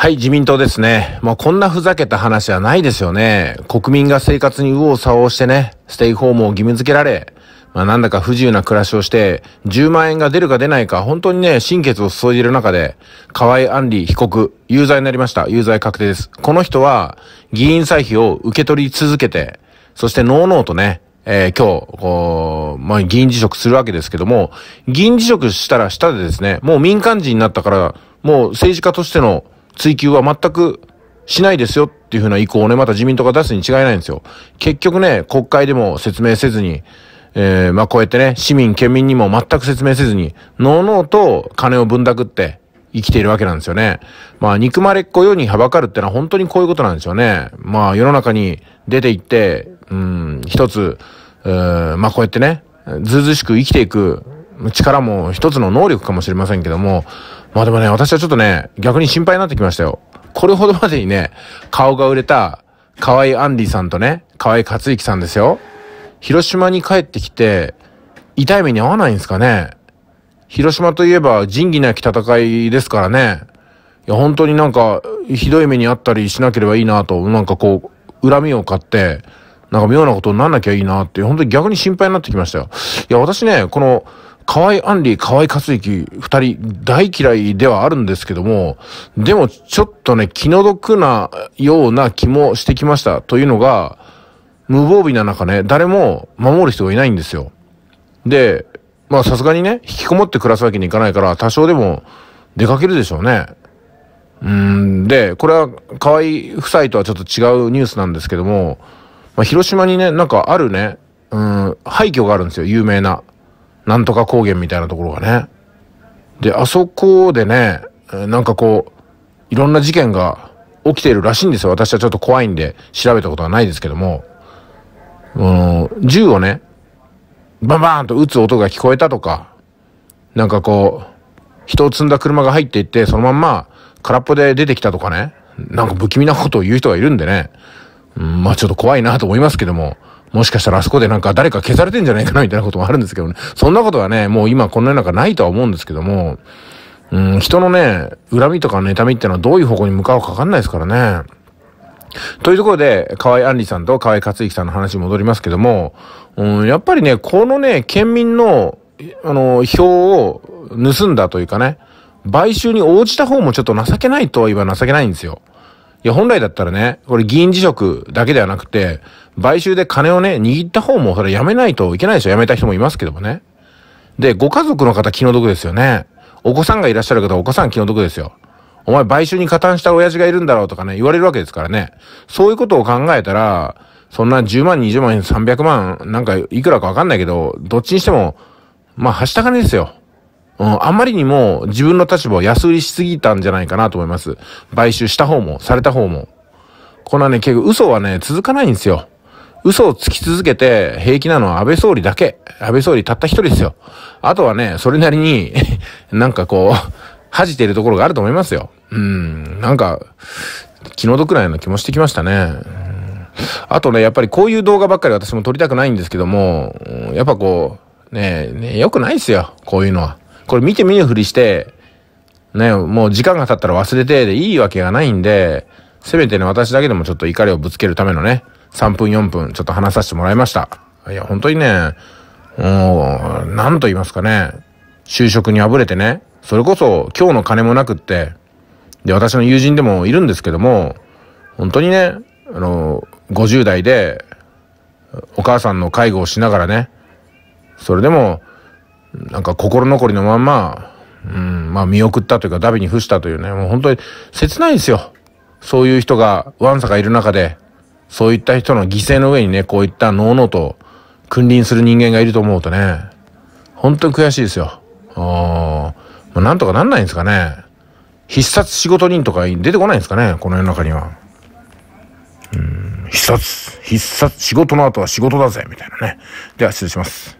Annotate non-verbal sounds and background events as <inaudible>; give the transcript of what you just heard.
はい、自民党ですね。もうこんなふざけた話はないですよね。国民が生活に右往左往してね、ステイホームを義務付けられ、まあなんだか不自由な暮らしをして、10万円が出るか出ないか、本当にね、心血を注いでいる中で、河合安里被告、有罪になりました。有罪確定です。この人は、議員歳費を受け取り続けて、そしてノーノーとね、えー、今日、こう、まあ、議員辞職するわけですけども、議員辞職したら下でですね、もう民間人になったから、もう政治家としての追及は全くしないですよっていうふうな意向をね、また自民党が出すに違いないんですよ。結局ね、国会でも説明せずに、えー、まあこうやってね、市民、県民にも全く説明せずに、のうのうと金をぶんだくって生きているわけなんですよね。まあ憎まれっ子世にはばかるってのは本当にこういうことなんですよね。まあ世の中に出て行って、うん、一つ、えー、まあこうやってね、ずうずしく生きていく力も一つの能力かもしれませんけども、まあでもね、私はちょっとね、逆に心配になってきましたよ。これほどまでにね、顔が売れた河合アンディさんとね、河合克行さんですよ。広島に帰ってきて、痛い目に遭わないんですかね。広島といえば仁義なき戦いですからね。いや、本当になんか、ひどい目にあったりしなければいいなと、なんかこう、恨みを買って、なんか妙なことになんなきゃいいなって、本当に逆に心配になってきましたよ。いや、私ね、この、河合安里、河合克行、二人大嫌いではあるんですけども、でもちょっとね、気の毒なような気もしてきました。というのが、無防備な中ね、誰も守る人がいないんですよ。で、まあさすがにね、引きこもって暮らすわけにいかないから、多少でも出かけるでしょうね。うんで、これは河合夫妻とはちょっと違うニュースなんですけども、まあ、広島にね、なんかあるね、うん、廃墟があるんですよ、有名な。なんとか高原みたいなところがね。で、あそこでね、なんかこう、いろんな事件が起きているらしいんですよ。私はちょっと怖いんで調べたことはないですけども。うん、銃をね、バンバーンと撃つ音が聞こえたとか、なんかこう、人を積んだ車が入っていって、そのまんま空っぽで出てきたとかね、なんか不気味なことを言う人がいるんでね、うん、まあちょっと怖いなと思いますけども、もしかしたらあそこでなんか誰か消されてんじゃないかなみたいなこともあるんですけどね。そんなことはね、もう今この世の中ないとは思うんですけども、うん、人のね、恨みとか妬みってのはどういう方向に向かうかわかんないですからね。というところで、河合安里さんと河合克行さんの話に戻りますけども、うん、やっぱりね、このね、県民の、あの、票を盗んだというかね、買収に応じた方もちょっと情けないとは言えば情けないんですよ。いや、本来だったらね、これ議員辞職だけではなくて、買収で金をね、握った方もそれやめないといけないでしょ。やめた人もいますけどもね。で、ご家族の方気の毒ですよね。お子さんがいらっしゃる方お子さん気の毒ですよ。お前買収に加担した親父がいるんだろうとかね、言われるわけですからね。そういうことを考えたら、そんな10万、20万、300万、なんかいくらかわかんないけど、どっちにしても、まあ、はした金ですよ。うん、あんまりにも自分の立場を安売りしすぎたんじゃないかなと思います。買収した方も、された方も。こんなね、結構嘘はね、続かないんですよ。嘘をつき続けて平気なのは安倍総理だけ。安倍総理たった一人ですよ。あとはね、それなりに <laughs> なんかこう、恥じているところがあると思いますよ。うん、なんか、気の毒なような気もしてきましたね。あとね、やっぱりこういう動画ばっかり私も撮りたくないんですけども、やっぱこう、ねね、良くないですよ。こういうのは。これ見て見ぬふりして、ね、もう時間が経ったら忘れてでいいわけがないんで、せめてね、私だけでもちょっと怒りをぶつけるためのね、3分4分ちょっと話させてもらいました。いや、本当にね、もう、なんと言いますかね、就職にあぶれてね、それこそ今日の金もなくって、で、私の友人でもいるんですけども、本当にね、あの、50代で、お母さんの介護をしながらね、それでも、なんか心残りのまんま、うん、まあ見送ったというか、ダビに付したというね、もう本当に切ないですよ。そういう人が、ワンサがいる中で、そういった人の犠牲の上にね、こういったのうのうと君臨する人間がいると思うとね、本当に悔しいですよ。ああ、なんとかなんないんですかね。必殺仕事人とか出てこないんですかね、この世の中には。うん、必殺、必殺、仕事の後は仕事だぜ、みたいなね。では失礼します。